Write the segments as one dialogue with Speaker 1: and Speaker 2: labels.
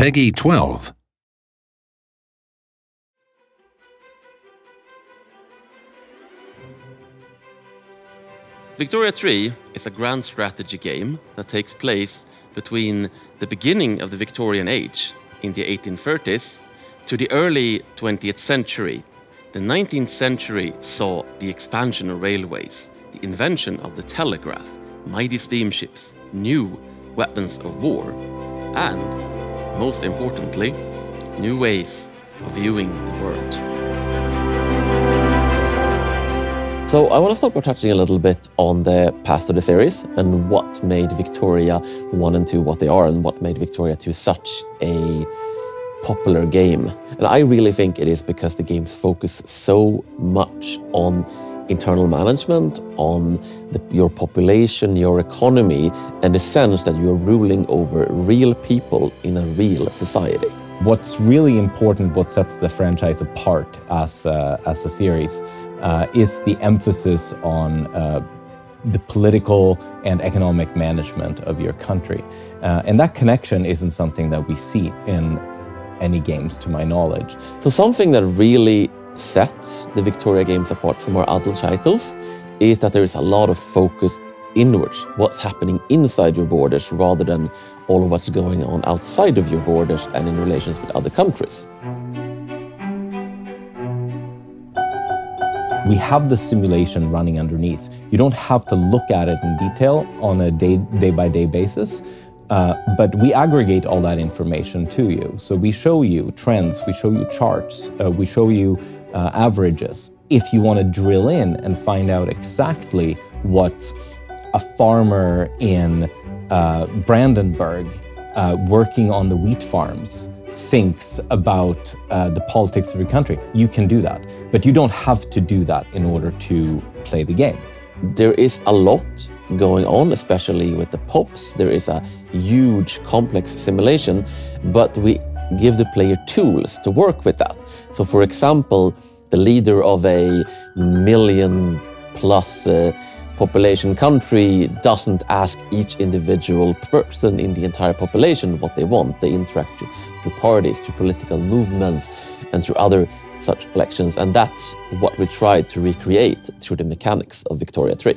Speaker 1: PEGI 12.
Speaker 2: Victoria 3 is a grand strategy game that takes place between the beginning of the Victorian age in the 1830s to the early 20th century. The 19th century saw the expansion of railways, the invention of the telegraph, mighty steamships, new weapons of war, and, most importantly, new ways of viewing the world.
Speaker 3: So I want to start by touching a little bit on the past of the series and what made Victoria 1 and 2 what they are and what made Victoria 2 such a popular game. And I really think it is because the games focus so much on internal management, on the, your population, your economy, and the sense that you're ruling over real people in a real society.
Speaker 4: What's really important, what sets the franchise apart as a, as a series, uh, is the emphasis on uh, the political and economic management of your country. Uh, and that connection isn't something that we see in any games, to my knowledge.
Speaker 3: So something that really sets the Victoria games apart from our other titles is that there is a lot of focus inwards, what's happening inside your borders rather than all of what's going on outside of your borders and in relations with other countries.
Speaker 4: We have the simulation running underneath. You don't have to look at it in detail on a day, day by day basis, uh, but we aggregate all that information to you. So we show you trends, we show you charts, uh, we show you uh, averages. If you want to drill in and find out exactly what a farmer in uh, Brandenburg uh, working on the wheat farms thinks about uh, the politics of your country, you can do that. But you don't have to do that in order to play the game.
Speaker 3: There is a lot going on, especially with the pops. There is a huge complex simulation, but we give the player tools to work with that. So for example, the leader of a million plus uh, population country doesn't ask each individual person in the entire population what they want. They interact through parties, through political movements, and through other such elections. And that's what we tried to recreate through the mechanics of Victoria 3.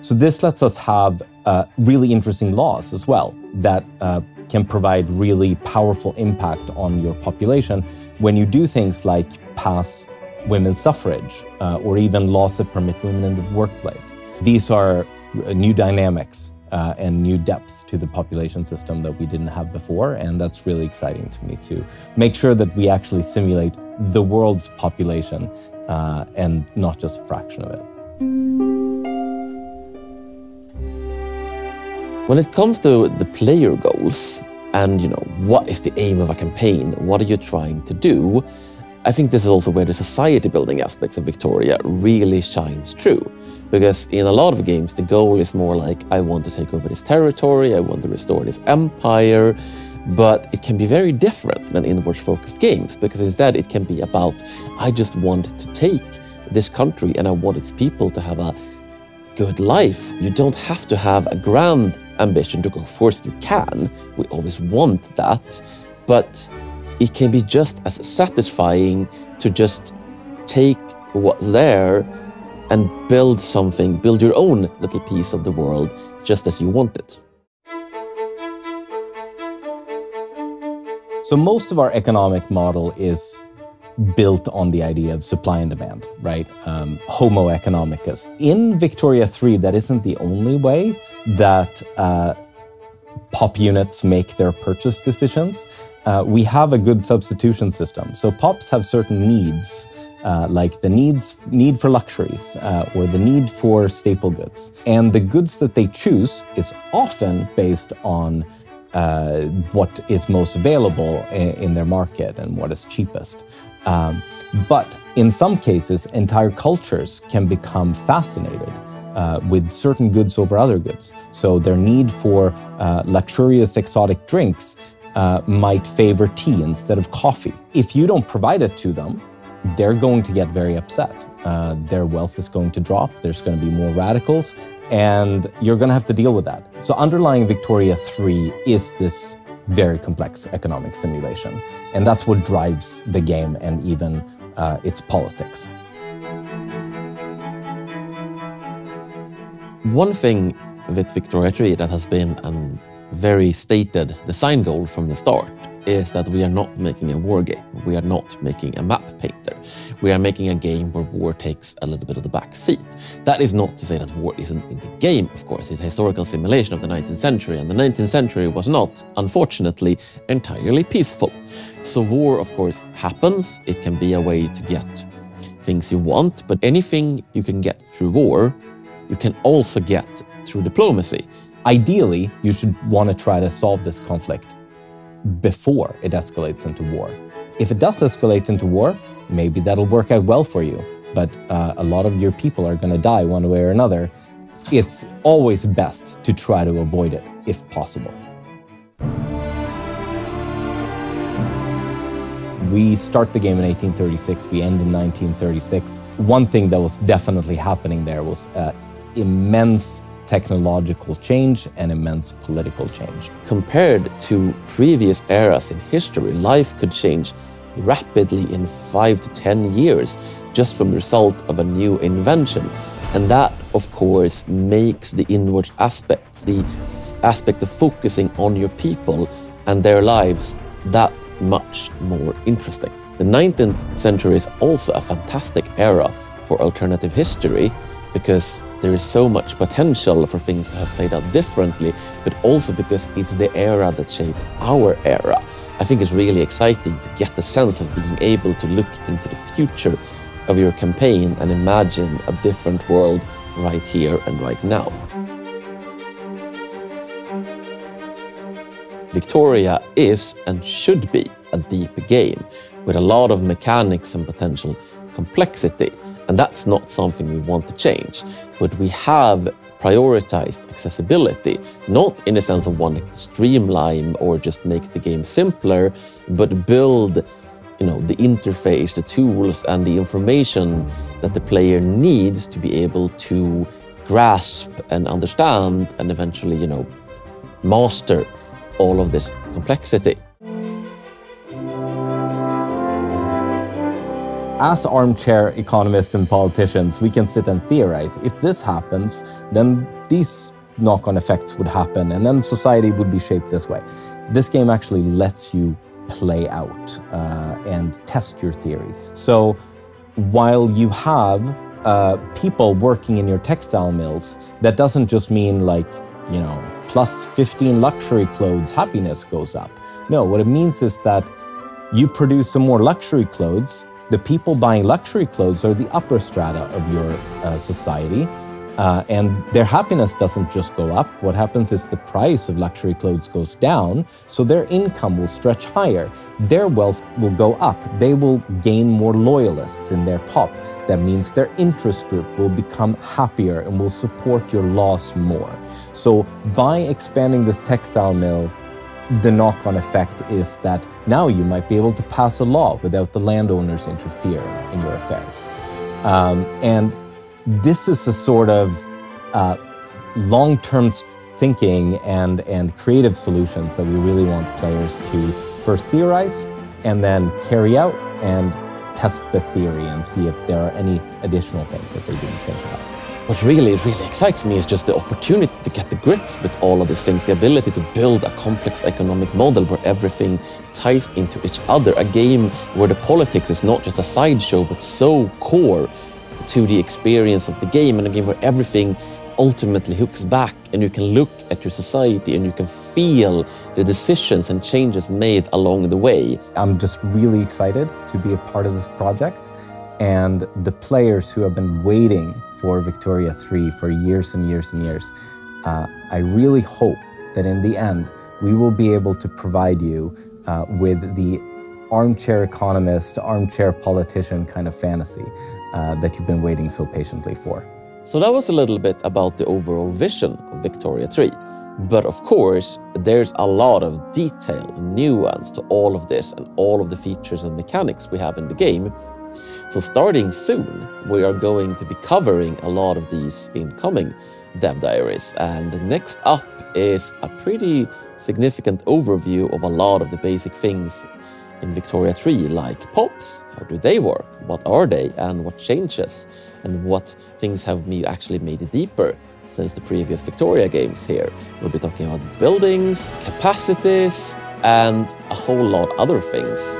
Speaker 4: So this lets us have uh, really interesting laws as well that uh, can provide really powerful impact on your population when you do things like pass women's suffrage uh, or even laws that permit women in the workplace. These are uh, new dynamics uh, and new depth to the population system that we didn't have before. And that's really exciting to me to make sure that we actually simulate the world's population uh, and not just a fraction of it.
Speaker 3: When it comes to the player goals and you know what is the aim of a campaign, what are you trying to do? I think this is also where the society building aspects of Victoria really shines through. Because in a lot of games, the goal is more like, I want to take over this territory, I want to restore this empire, but it can be very different than inward focused games because instead it can be about, I just want to take this country and I want its people to have a good life. You don't have to have a grand ambition to go first. You can. We always want that. But it can be just as satisfying to just take what's there and build something, build your own little piece of the world just as you want it.
Speaker 4: So most of our economic model is built on the idea of supply and demand, right? Um, homo economicus. In Victoria 3, that isn't the only way that uh, pop units make their purchase decisions. Uh, we have a good substitution system. So pops have certain needs, uh, like the needs need for luxuries uh, or the need for staple goods. And the goods that they choose is often based on uh, what is most available in, in, their market and what is cheapest. Um, but in some cases, entire cultures can become fascinated uh, with certain goods over other goods. So their need for uh, luxurious exotic drinks uh, might favor tea instead of coffee. If you don't provide it to them, they're going to get very upset. Uh, their wealth is going to drop, there's going to be more radicals, and you're going to have to deal with that. So underlying Victoria 3 is this very complex economic simulation. And that's what drives the game and even uh, its politics.
Speaker 3: One thing with Victoria 3 that has been a very stated design goal from the start is that we are not making a war game. We are not making a map painter. We are making a game where war takes a little bit of the back seat. That is not to say that war isn't in the game, of course. It's a historical simulation of the 19th century, and the 19th century was not, unfortunately, entirely peaceful. So war, of course, happens. It can be a way to get things you want, but anything you can get through war, you can also get through diplomacy.
Speaker 4: Ideally, you should want to try to solve this conflict before it escalates into war. If it does escalate into war, maybe that'll work out well for you, but uh, a lot of your people are going to die one way or another. It's always best to try to avoid it if possible. We start the game in 1836, we end in 1936. One thing that was definitely happening there was uh, immense technological change and immense political change.
Speaker 3: Compared to previous eras in history, life could change rapidly in five to 10 years just from the result of a new invention. And that, of course, makes the inward aspects, the aspect of focusing on your people and their lives, that much more interesting. The 19th century is also a fantastic era for alternative history because there is so much potential for things to have played out differently, but also because it's the era that shaped our era. I think it's really exciting to get the sense of being able to look into the future of your campaign and imagine a different world right here and right now. Victoria is and should be a deep game with a lot of mechanics and potential complexity. And that's not something we want to change. But we have prioritized accessibility, not in the sense of wanting to streamline or just make the game simpler, but build you know, the interface, the tools, and the information that the player needs to be able to grasp and understand and eventually, you know, master all of this complexity.
Speaker 4: As armchair economists and politicians, we can sit and theorize. If this happens, then these knock-on effects would happen, and then society would be shaped this way. This game actually lets you play out uh, and test your theories. So while you have uh, people working in your textile mills, that doesn't just mean like, you know, plus 15 luxury clothes, happiness goes up. No, what it means is that you produce some more luxury clothes, the people buying luxury clothes are the upper strata of your uh, society. Uh, and their happiness doesn't just go up. What happens is the price of luxury clothes goes down, so their income will stretch higher. Their wealth will go up. They will gain more loyalists in their pop. That means their interest group will become happier and will support your laws more. So by expanding this textile mill, the knock on effect is that now you might be able to pass a law without the landowners interfering in your affairs. Um, and this is a sort of uh, long term thinking and, and creative solutions that we really want players to first theorize and then carry out and test the theory and see if there are any additional things that they didn't think about.
Speaker 3: What really, really excites me is just the opportunity to get the grips with all of these things, the ability to build a complex economic model where everything ties into each other, a game where the politics is not just a sideshow, but so core to the experience of the game, and a game where everything ultimately hooks back and you can look at your society and you can feel the decisions and changes made along the way.
Speaker 4: I'm just really excited to be a part of this project and the players who have been waiting for Victoria 3 for years and years and years, uh, I really hope that in the end, we will be able to provide you uh, with the armchair economist, armchair politician kind of fantasy uh, that you've been waiting so patiently for.
Speaker 3: So that was a little bit about the overall vision of Victoria 3. But of course, there's a lot of detail and nuance to all of this and all of the features and mechanics we have in the game so starting soon, we are going to be covering a lot of these incoming dev diaries. And next up is a pretty significant overview of a lot of the basic things in Victoria 3, like POPs. How do they work? What are they? And what changes? And what things have me actually made deeper since the previous Victoria games here? We'll be talking about buildings, capacities, and a whole lot other things.